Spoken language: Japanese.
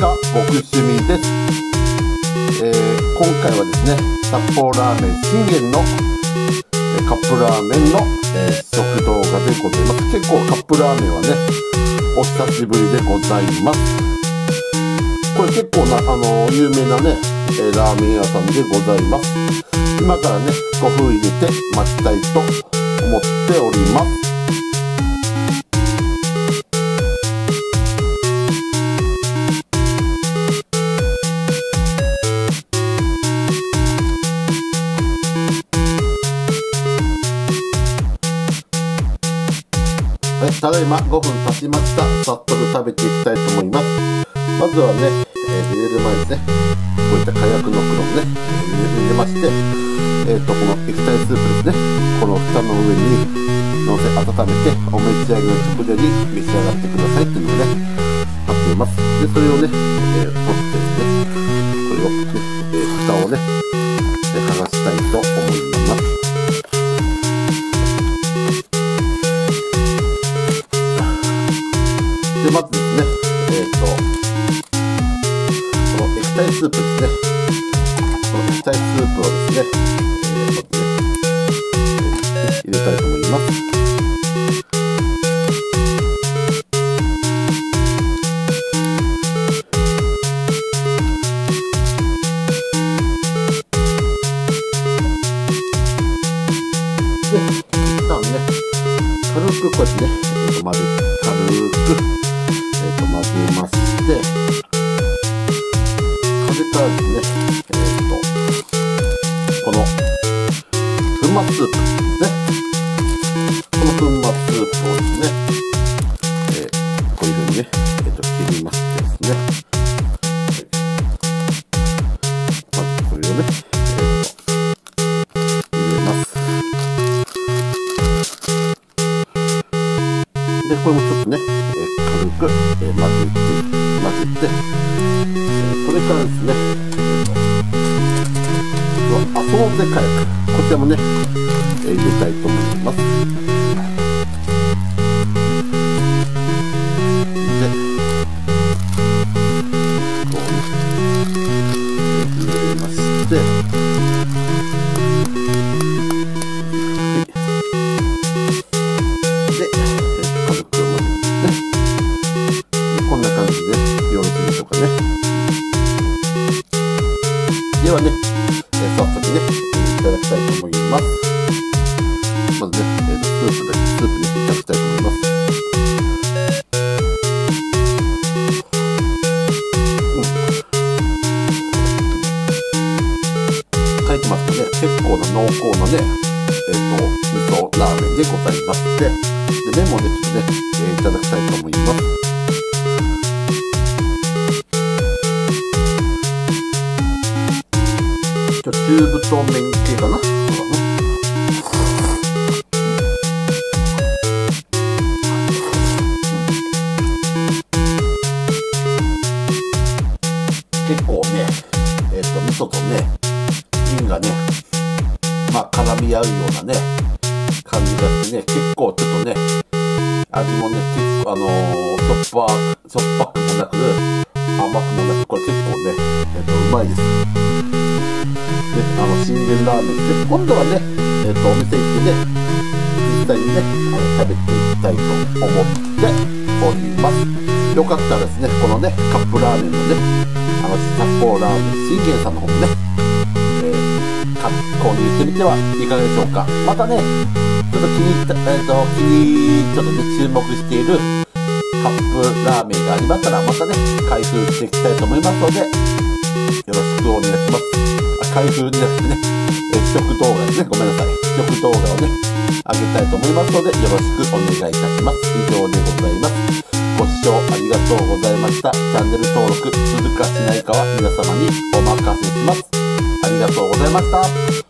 が僕趣味です、えー、今回はですね札幌ラーメン信玄のカップラーメンの、えー食動画でございます。結構カップラーメンはねお久しぶりでございます。これ結構な、あの有名なね、えラーメン屋さんでございます。今からね5分入れて待ちたいと思っております。はい、ただいま5分経ちました。早速食べていきたいと思います。まずはね、えー、入れる前ですね、こういった火薬の黒をね、入れまして、えっ、と、この液体スープですね、この蓋の上に乗せ温めて、お召し上がりの直前に召し上がってくださいっていうのをね、貼っています。で、それをね、えー、取ってですね、これをね、えー、蓋をね、剥がこの液体スープですね。この液体スープをですね、えー、まずね、入れたいと思います。で、一旦ね、軽くこうやってね、えーと混ぜ、軽く、えーと混ぜまして、それからですね、えーと、この、粉末スープですね。この粉末スープをですね、えーこういう風にね、えーと、切りましてですね、まずこれをね、えーと、入れます。で、これもちょっとね、軽く、えー混ぜて、混ぜて、えーそれからですね、えーと、あそうで火薬、こちらもね、えー入れたいと思います。ではね、えー早速ね、いただきたいと思います。まずね、えースープで、スープにいただきたいと思います。書いてますけどね、結構な濃厚なね、えっ、と、味噌ラーメンでございまして、で、麺もね、ちょっとね、えーいただきたいと思います。ちょ中太麺系かなそうだね結構ね、えっ、と、味噌とね、麺がね、まあ、絡み合うようなね、感じがしてね、結構ちょっとね、味もね、結構あのー、しょっぱ、しょっぱくもなく、甘くもなく、これ結構ね、えっ、と、うまいです。で、あの、信玄ラーメンで、今度はね、えっ、と、お店行ってね、実際にね、あの、食べていきたいと思っております。よかったらですね、このね、カップラーメンのね、あの、札幌ラーメン信玄さんの方もね、えー、購入してみてはいかがでしょうか。またね、ちょっと気に入った、えっ、と、気に、ちょっとね、注目しているカップラーメンがありましたら、またね、開封していきたいと思いますので、よろしくお願いします。開封じゃなくてね、え試食動画ですね。ごめんなさい。試食動画をね、あげたいと思いますので、よろしくお願いいたします。以上でございます。ご視聴ありがとうございました。チャンネル登録するかしないかは皆様にお任せします。ありがとうございました。